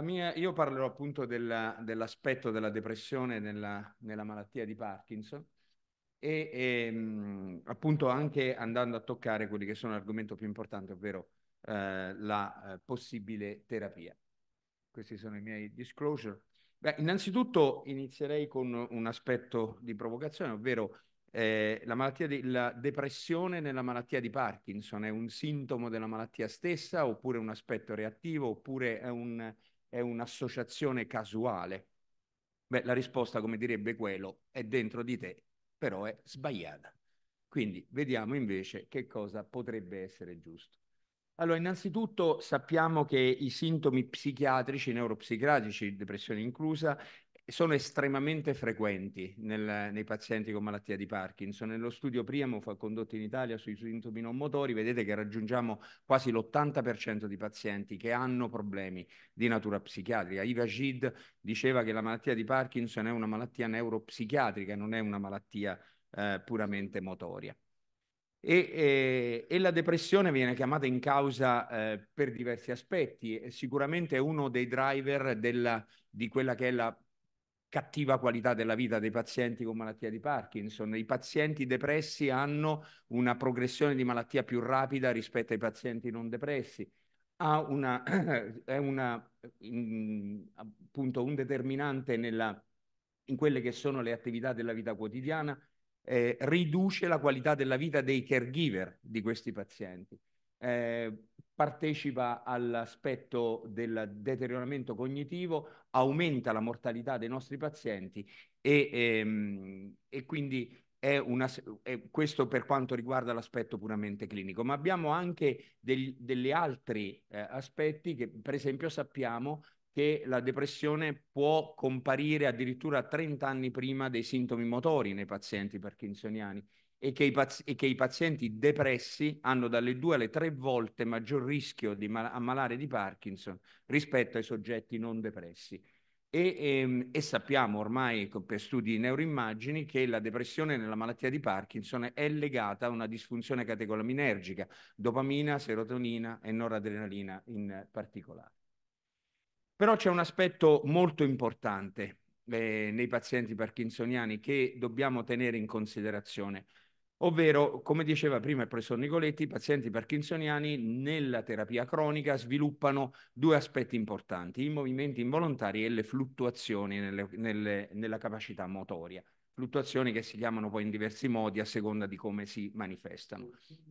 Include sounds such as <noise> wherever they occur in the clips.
mia, io parlerò appunto della, dell'aspetto della depressione nella, nella, malattia di Parkinson e, e mh, appunto anche andando a toccare quelli che sono l'argomento più importante, ovvero eh, la eh, possibile terapia. Questi sono i miei disclosure. Beh, innanzitutto inizierei con un aspetto di provocazione, ovvero eh, la, malattia di, la depressione nella malattia di Parkinson è un sintomo della malattia stessa oppure un aspetto reattivo oppure è, un, è un'associazione casuale? Beh, la risposta, come direbbe quello, è dentro di te, però è sbagliata. Quindi vediamo invece che cosa potrebbe essere giusto. Allora, innanzitutto sappiamo che i sintomi psichiatrici, neuropsichiatrici, depressione inclusa, sono estremamente frequenti nel, nei pazienti con malattia di Parkinson. Nello studio Priamo condotto in Italia sui sintomi non motori, vedete che raggiungiamo quasi l'80% di pazienti che hanno problemi di natura psichiatrica. Iva Gid diceva che la malattia di Parkinson è una malattia neuropsichiatrica, non è una malattia eh, puramente motoria. E, e, e, la depressione viene chiamata in causa eh, per diversi aspetti. È sicuramente uno dei driver della, di quella che è la cattiva qualità della vita dei pazienti con malattia di Parkinson. I pazienti depressi hanno una progressione di malattia più rapida rispetto ai pazienti non depressi. Ha una, <clears throat> è una, in, appunto un determinante nella, in quelle che sono le attività della vita quotidiana eh, riduce la qualità della vita dei caregiver di questi pazienti. Eh, partecipa all'aspetto del deterioramento cognitivo, aumenta la mortalità dei nostri pazienti e, ehm, e quindi è una, è questo per quanto riguarda l'aspetto puramente clinico, ma abbiamo anche degli, degli altri eh, aspetti che per esempio sappiamo che la depressione può comparire addirittura 30 anni prima dei sintomi motori nei pazienti parkinsoniani e che, paz- e che i, pazienti depressi hanno dalle due alle tre volte maggior rischio di mal- ammalare di Parkinson rispetto ai soggetti non depressi. E, ehm, e, sappiamo ormai per studi di neuroimmagini che la depressione nella malattia di Parkinson è legata a una disfunzione catecholaminergica, dopamina, serotonina e noradrenalina in particolare. Però c'è un aspetto molto importante eh, nei pazienti parkinsoniani che dobbiamo tenere in considerazione, ovvero, come diceva prima il professor Nicoletti, i pazienti parkinsoniani nella terapia cronica sviluppano due aspetti importanti, i movimenti involontari e le fluttuazioni nelle, nelle, nella capacità motoria fluttuazioni che si chiamano poi in diversi modi a seconda di come si manifestano.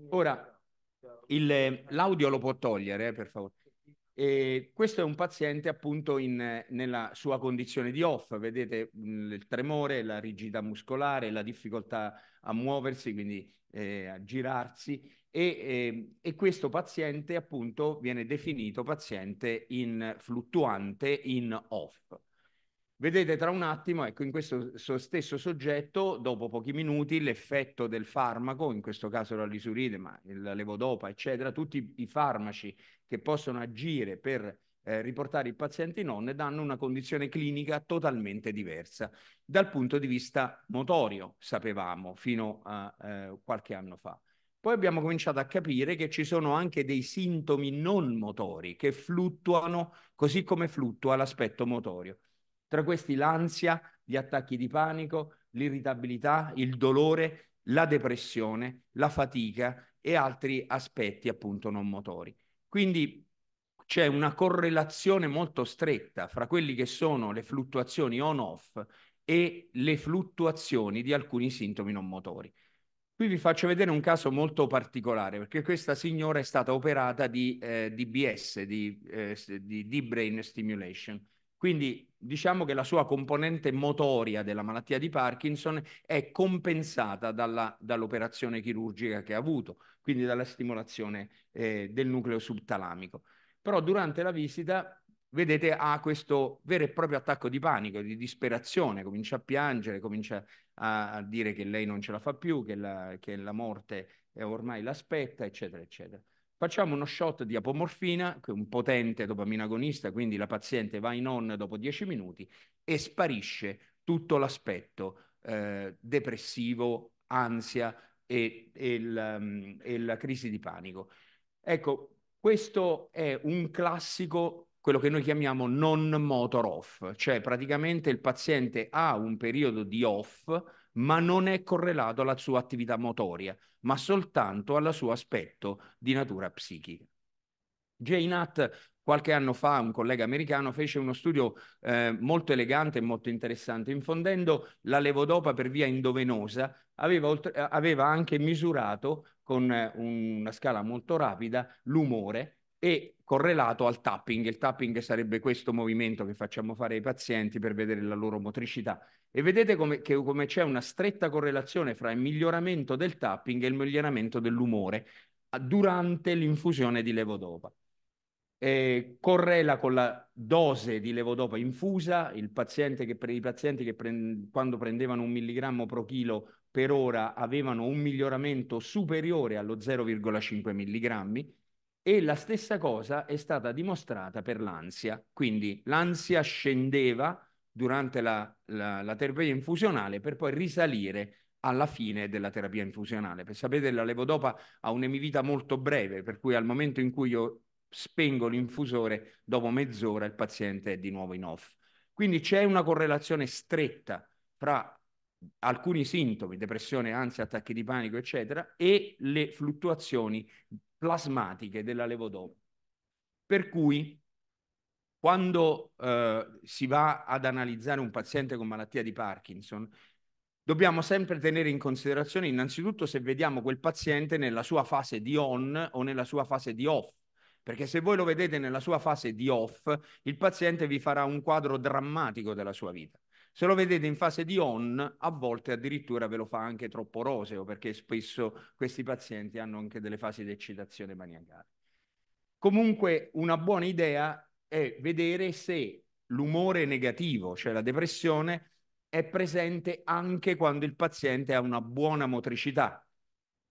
Ora, l'audio lo può togliere, eh, per favore. E questo è un paziente appunto in, nella sua condizione di off, vedete il tremore, la rigidità muscolare, la difficoltà a muoversi, quindi eh, a girarsi e, eh, e, questo paziente appunto viene definito paziente in fluttuante in off. Vedete tra un attimo, ecco, in questo stesso soggetto, dopo pochi minuti, l'effetto del farmaco, in questo caso la lisuride, ma la levodopa, eccetera, tutti i farmaci che possono agire per eh, riportare il paziente in on danno una condizione clinica totalmente diversa dal punto di vista motorio, sapevamo, fino a eh, qualche anno fa. Poi abbiamo cominciato a capire che ci sono anche dei sintomi non motori che fluttuano così come fluttua l'aspetto motorio. Tra questi l'ansia, gli attacchi di panico, l'irritabilità, il dolore, la depressione, la fatica e altri aspetti appunto non motori. Quindi c'è una correlazione molto stretta fra quelli che sono le fluttuazioni on-off e le fluttuazioni di alcuni sintomi non motori. Qui vi faccio vedere un caso molto particolare perché questa signora è stata operata di eh, DBS, di, eh, di Deep Brain Stimulation, quindi diciamo che la sua componente motoria della malattia di Parkinson è compensata dall'operazione chirurgica che ha avuto, quindi dalla stimolazione eh, del nucleo subtalamico. Però durante la visita, vedete, ha questo vero e proprio attacco di panico, di disperazione, comincia a piangere, comincia a, a dire che lei non ce la fa più, che la, che la morte ormai l'aspetta, eccetera, eccetera. Facciamo uno shot di apomorfina, che è un potente dopamina agonista, quindi la paziente va in on dopo 10 minuti e sparisce tutto l'aspetto eh, depressivo, ansia e, e, il, um, e la crisi di panico. Ecco, questo è un classico quello che noi chiamiamo non motor off, cioè praticamente il paziente ha un periodo di off, ma non è correlato alla sua attività motoria, ma soltanto al suo aspetto di natura psichica. Jay Nutt qualche anno fa un collega americano fece uno studio eh, molto elegante e molto interessante, infondendo la levodopa per via endovenosa, aveva, oltre, aveva anche misurato con eh, una scala molto rapida l'umore e correlato al tapping. Il tapping sarebbe questo movimento che facciamo fare ai pazienti per vedere la loro motricità. E vedete come, che, come c'è una stretta correlazione fra il miglioramento del tapping e il miglioramento dell'umore durante l'infusione di levodopa. Eh, correla con la dose di levodopa infusa, paziente che, i pazienti che prend, quando prendevano un milligrammo pro chilo per ora avevano un miglioramento superiore allo 0,5 milligrammi, e la stessa cosa è stata dimostrata per l'ansia, quindi l'ansia scendeva durante la, la, la, terapia infusionale per poi risalire alla fine della terapia infusionale. Per sapete, la levodopa ha un'emivita molto breve, per cui al momento in cui io spengo l'infusore, dopo mezz'ora il paziente è di nuovo in off. Quindi c'è una correlazione stretta fra alcuni sintomi, depressione, ansia, attacchi di panico, eccetera, e le fluttuazioni plasmatiche della levodopa. Per cui quando eh, si va ad analizzare un paziente con malattia di Parkinson, dobbiamo sempre tenere in considerazione innanzitutto se vediamo quel paziente nella sua fase di on o nella sua fase di off. Perché se voi lo vedete nella sua fase di off, il paziente vi farà un quadro drammatico della sua vita. Se lo vedete in fase di on, a volte addirittura ve lo fa anche troppo roseo, perché spesso questi pazienti hanno anche delle fasi di eccitazione maniacale. Comunque una buona idea è vedere se l'umore negativo, cioè la depressione, è presente anche quando il paziente ha una buona motricità,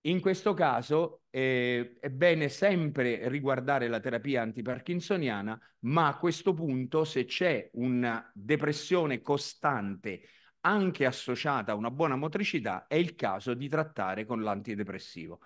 in questo caso eh, è bene sempre riguardare la terapia antiparkinsoniana, ma a questo punto se c'è una depressione costante anche associata a una buona motricità, è il caso di trattare con l'antidepressivo.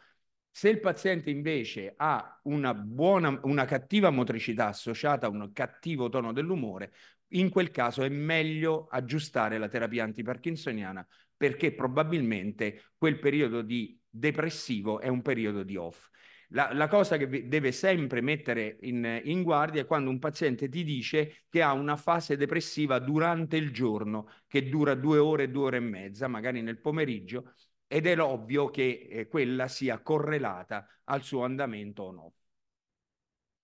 Se il paziente invece ha una, buona, una cattiva motricità associata a un cattivo tono dell'umore, in quel caso è meglio aggiustare la terapia antiparkinsoniana perché probabilmente quel periodo di depressivo è un periodo di off. La, la cosa che deve sempre mettere in, in, guardia è quando un paziente ti dice che ha una fase depressiva durante il giorno, che dura due ore, due ore e mezza, magari nel pomeriggio, ed è ovvio che eh, quella sia correlata al suo andamento o no.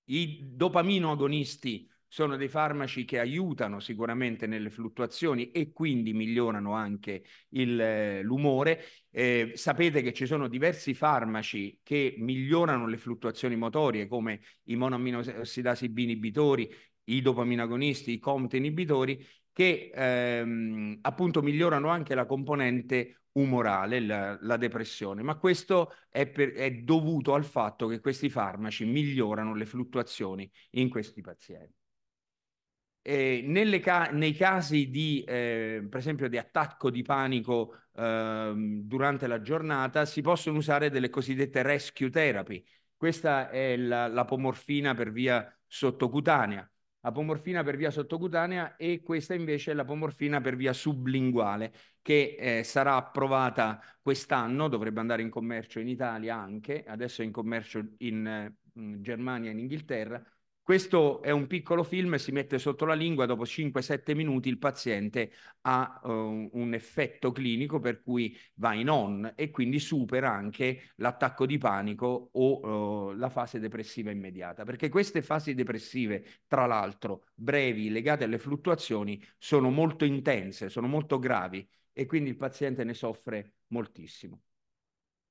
I dopamino agonisti sono dei farmaci che aiutano sicuramente nelle fluttuazioni e quindi migliorano anche eh, l'umore. Eh, sapete che ci sono diversi farmaci che migliorano le fluttuazioni motorie come i monoaminoossidasi B inibitori, i dopaminagonisti, i COMT inibitori, che ehm, appunto migliorano anche la componente umorale, la, la depressione, ma questo è, per, è dovuto al fatto che questi farmaci migliorano le fluttuazioni in questi pazienti eh, ca nei casi di, eh, per esempio, di attacco di panico eh, durante la giornata si possono usare delle cosiddette rescue therapy. Questa è la, l'apomorfina per via sottocutanea, apomorfina per via sottocutanea e questa invece è l'apomorfina per via sublinguale che eh, sarà approvata quest'anno, dovrebbe andare in commercio in Italia anche, adesso è in commercio in, in Germania e in Inghilterra questo è un piccolo film, si mette sotto la lingua, dopo 5-7 minuti il paziente ha uh, un effetto clinico per cui va in on e quindi supera anche l'attacco di panico o uh, la fase depressiva immediata. Perché queste fasi depressive, tra l'altro brevi, legate alle fluttuazioni, sono molto intense, sono molto gravi e quindi il paziente ne soffre moltissimo.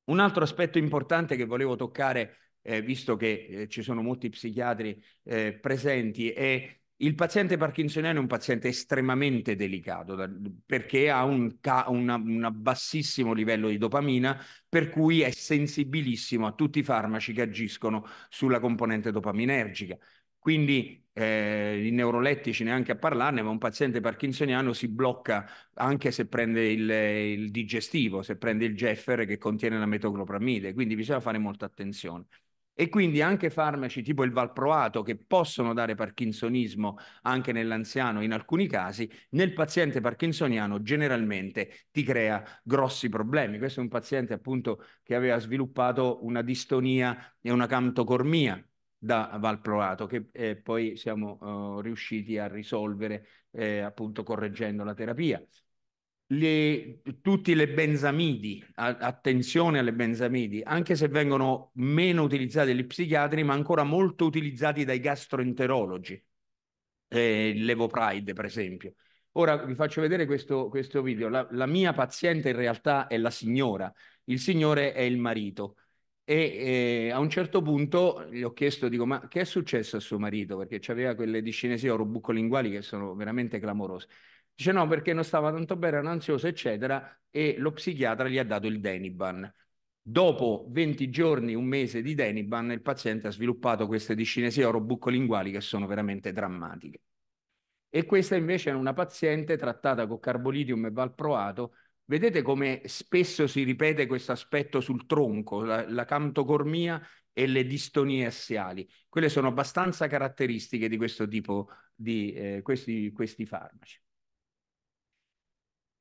Un altro aspetto importante che volevo toccare eh, visto che eh, ci sono molti psichiatri eh, presenti, e il paziente parkinsoniano è un paziente estremamente delicato da, perché ha un un bassissimo livello di dopamina, per cui è sensibilissimo a tutti i farmaci che agiscono sulla componente dopaminergica. Quindi eh, i neurolettici neanche a parlarne, ma un paziente parkinsoniano si blocca anche se prende il, il digestivo, se prende il Jeffer che contiene la metoclopramide, quindi bisogna fare molta attenzione. E quindi anche farmaci tipo il valproato che possono dare parkinsonismo anche nell'anziano in alcuni casi, nel paziente parkinsoniano generalmente ti crea grossi problemi. Questo è un paziente appunto che aveva sviluppato una distonia e una cantocormia da valproato che eh, poi siamo uh, riusciti a risolvere eh, appunto correggendo la terapia le, tutti le benzamidi, a, attenzione alle benzamidi, anche se vengono meno utilizzati dagli psichiatri, ma ancora molto utilizzati dai gastroenterologi, eh, l'Evopride per esempio. Ora vi faccio vedere questo, questo video. La, la, mia paziente in realtà è la signora, il signore è il marito. E eh, a un certo punto gli ho chiesto, dico, ma che è successo a suo marito? Perché aveva quelle discinesie orobucolinguali che sono veramente clamorose. Dice no, perché non stava tanto bene, era ansioso, eccetera, e lo psichiatra gli ha dato il Deniban. Dopo 20 giorni, un mese di Deniban, il paziente ha sviluppato queste discinesie orobucolinguali che sono veramente drammatiche. E questa invece è una paziente trattata con carbolitium e valproato. Vedete come spesso si ripete questo aspetto sul tronco, la, la cantocormia e le distonie assiali. Quelle sono abbastanza caratteristiche di questo tipo di eh, questi, questi farmaci.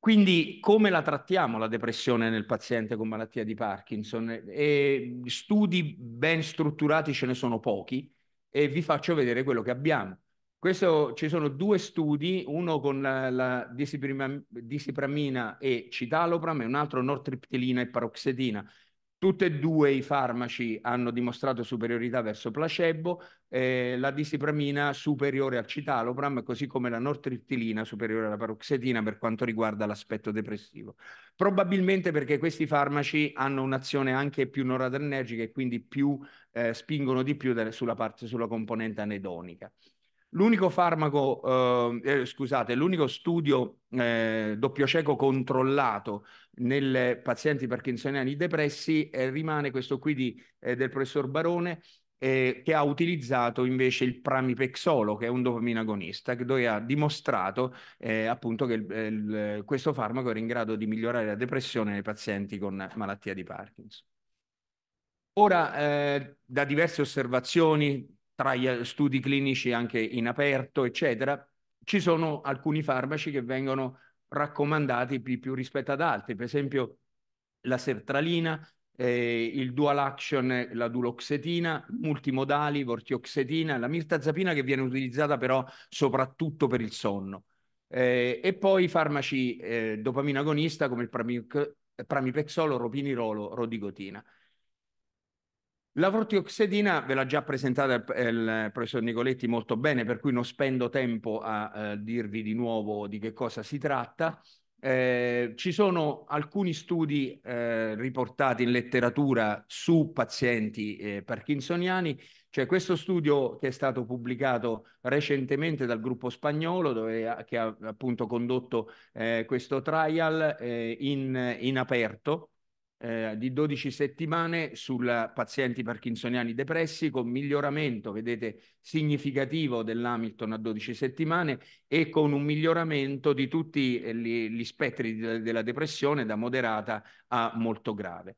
Quindi come la trattiamo la depressione nel paziente con malattia di Parkinson? E studi ben strutturati ce ne sono pochi e vi faccio vedere quello che abbiamo. Questo, ci sono due studi, uno con la, la disipramina e citalopram e un altro nortriptilina e paroxetina. Tutti e due i farmaci hanno dimostrato superiorità verso placebo, eh, la disipramina superiore al citalopram, così come la nortriptilina superiore alla paroxetina per quanto riguarda l'aspetto depressivo. Probabilmente perché questi farmaci hanno un'azione anche più noradrenergica e quindi più, eh, spingono di più sulla parte, sulla componente anedonica. L'unico farmaco, eh, eh, scusate, l'unico studio eh, doppio cieco controllato nel pazienti parkinsoniani depressi eh, rimane questo qui di, eh, del professor Barone eh, che ha utilizzato invece il pramipexolo che è un dopamina agonista dove ha dimostrato appunto che il, il, questo farmaco era in grado di migliorare la depressione nei pazienti con malattia di Parkinson. Ora, da diverse osservazioni, tra gli studi clinici anche in aperto, eccetera, ci sono alcuni farmaci che vengono raccomandati più, più rispetto ad altri, per esempio la sertralina, eh, il dual action, la duloxetina, multimodali, vortioxetina, la mirtazapina che viene utilizzata però soprattutto per il sonno. Eh, e poi farmaci eh, dopamina agonista come il pramipexolo, ropinirolo, rodigotina. La vortioxedina ve l'ha già presentata il, il, professor Nicoletti molto bene, per cui non spendo tempo a eh, dirvi di nuovo di che cosa si tratta. Eh, ci sono alcuni studi eh, riportati in letteratura su pazienti eh, parkinsoniani. C'è questo studio che è stato pubblicato recentemente dal gruppo spagnolo dove, che ha appunto condotto eh, questo trial eh, in, in aperto eh, di 12 settimane su pazienti parkinsoniani depressi con miglioramento, vedete, significativo dell'Hamilton a 12 settimane e con un miglioramento di tutti eh, gli, gli spettri de della depressione da moderata a molto grave.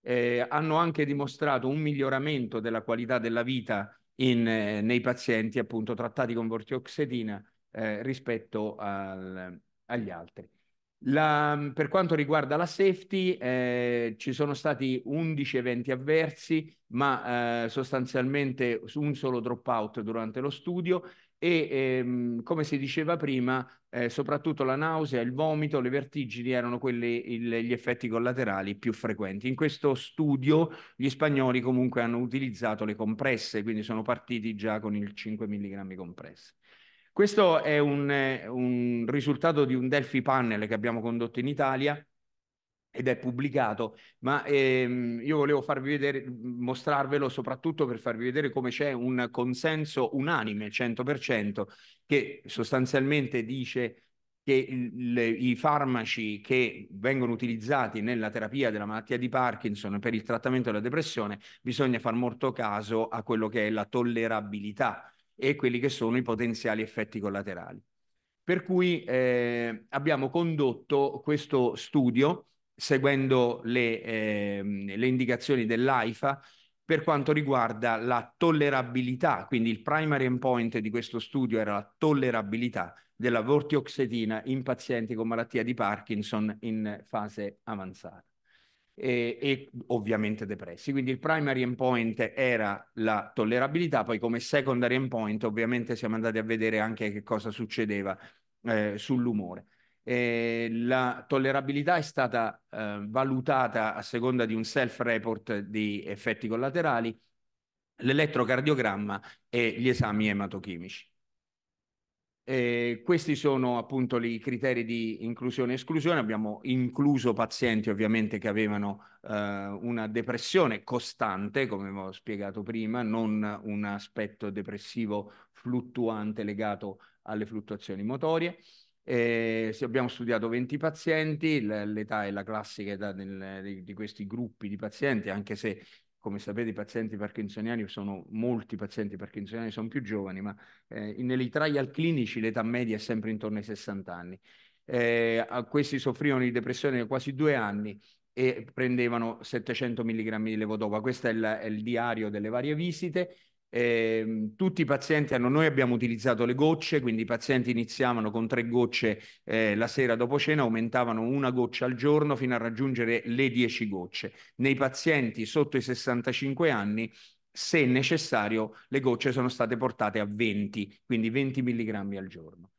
Eh, hanno anche dimostrato un miglioramento della qualità della vita in, eh, nei pazienti appunto trattati con vortioxetina eh, rispetto al, agli altri. La, per quanto riguarda la safety, eh, ci sono stati 11 eventi avversi, ma eh, sostanzialmente un solo dropout durante lo studio e ehm, come si diceva prima, eh, soprattutto la nausea, il vomito, le vertigini erano quelli, il, gli effetti collaterali più frequenti. In questo studio gli spagnoli comunque hanno utilizzato le compresse, quindi sono partiti già con il 5 mg compresse. Questo è un, un risultato di un Delphi Panel che abbiamo condotto in Italia ed è pubblicato, ma ehm, io volevo farvi vedere, mostrarvelo soprattutto per farvi vedere come c'è un consenso unanime, 100%, che sostanzialmente dice che il, i farmaci che vengono utilizzati nella terapia della malattia di Parkinson per il trattamento della depressione bisogna far molto caso a quello che è la tollerabilità e quelli che sono i potenziali effetti collaterali. Per cui eh, abbiamo condotto questo studio seguendo le, eh, le indicazioni dell'AIFA per quanto riguarda la tollerabilità, quindi il primary endpoint di questo studio era la tollerabilità della vortioxetina in pazienti con malattia di Parkinson in fase avanzata e, e, ovviamente depressi. Quindi il primary endpoint era la tollerabilità, poi come secondary endpoint ovviamente siamo andati a vedere anche che cosa succedeva eh, sull'umore. Eh, la tollerabilità è stata eh, valutata a seconda di un self-report di effetti collaterali, l'elettrocardiogramma e gli esami ematochimici. Eh, questi sono appunto i criteri di inclusione e esclusione. Abbiamo incluso pazienti ovviamente che avevano eh, una depressione costante, come ho spiegato prima, non un aspetto depressivo fluttuante legato alle fluttuazioni motorie. Eh, abbiamo studiato 20 pazienti, l'età è la classica età del, di, questi gruppi di pazienti, anche se come sapete i pazienti parkinsoniani sono, molti pazienti parkinsoniani sono più giovani, ma eh, nei trial clinici l'età media è sempre intorno ai 60 anni. Eh, questi soffrivano di depressione da quasi due anni e prendevano 700 mg di levodopa. Questo è il, è il diario delle varie visite eh, tutti i pazienti hanno, noi abbiamo utilizzato le gocce, quindi i pazienti iniziavano con tre gocce eh, la sera dopo cena, aumentavano una goccia al giorno fino a raggiungere le 10 gocce. Nei pazienti sotto i 65 anni, se necessario, le gocce sono state portate a 20, quindi 20 mg al giorno.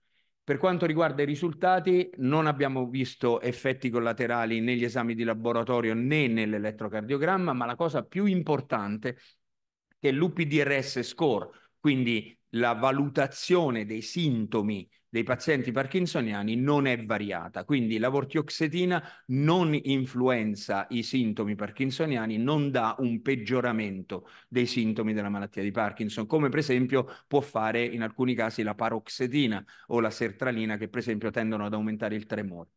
Per quanto riguarda i risultati, non abbiamo visto effetti collaterali negli esami di laboratorio né nell'elettrocardiogramma, ma la cosa più importante che è l'UPDRS score, quindi la valutazione dei sintomi dei pazienti parkinsoniani non è variata, quindi la vortioxetina non influenza i sintomi parkinsoniani, non dà un peggioramento dei sintomi della malattia di Parkinson, come per esempio può fare in alcuni casi la paroxetina o la sertralina che per esempio tendono ad aumentare il tremore.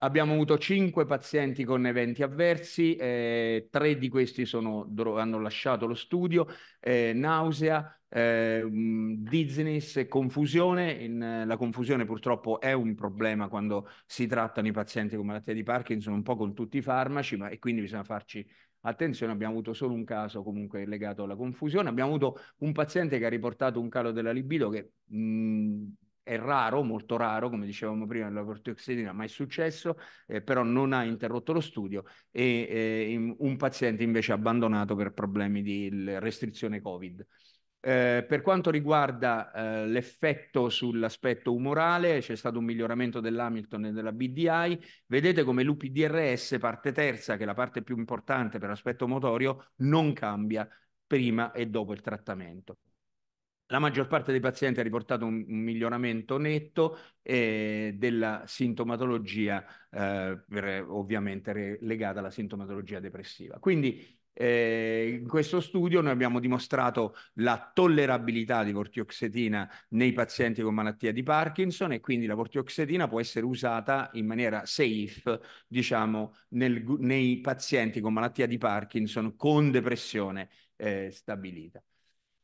Abbiamo avuto cinque pazienti con eventi avversi, eh, tre di questi sono, hanno lasciato lo studio, eh, nausea, eh, dizziness confusione. In, la confusione purtroppo è un problema quando si trattano i pazienti con malattia di Parkinson, un po' con tutti i farmaci, ma, e quindi bisogna farci attenzione. Abbiamo avuto solo un caso comunque legato alla confusione. Abbiamo avuto un paziente che ha riportato un calo della libido che... Mh, è raro, molto raro, come dicevamo prima, la corticosteroidina mai successo, eh, però non ha interrotto lo studio e eh, un paziente invece abbandonato per problemi di restrizione Covid. Eh, per quanto riguarda eh, l'effetto sull'aspetto umorale, c'è stato un miglioramento dell'Hamilton e della BDI. Vedete come l'UPDRS, parte terza, che è la parte più importante per l'aspetto motorio, non cambia prima e dopo il trattamento. La maggior parte dei pazienti ha riportato un, un miglioramento netto eh, della sintomatologia, eh, ovviamente re, legata alla sintomatologia depressiva. Quindi eh, in questo studio noi abbiamo dimostrato la tollerabilità di vortioxetina nei pazienti con malattia di Parkinson e quindi la vortioxetina può essere usata in maniera safe, diciamo, nel, nei pazienti con malattia di Parkinson con depressione eh, stabilita.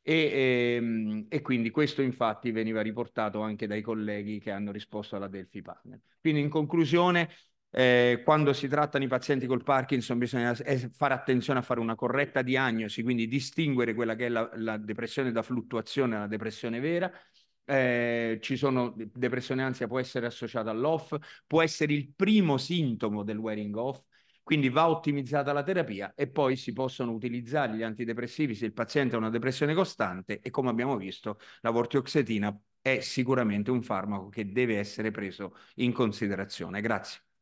E, ehm, e, quindi questo infatti veniva riportato anche dai colleghi che hanno risposto alla Delphi Panel. Quindi in conclusione, eh, quando si trattano i pazienti col Parkinson bisogna fare attenzione a fare una corretta diagnosi, quindi distinguere quella che è la, la depressione da fluttuazione dalla depressione vera. Eh, ci sono depressione ansia può essere associata all'off, può essere il primo sintomo del wearing off, quindi va ottimizzata la terapia e poi si possono utilizzare gli antidepressivi se il paziente ha una depressione costante e come abbiamo visto la vortioxetina è sicuramente un farmaco che deve essere preso in considerazione. Grazie.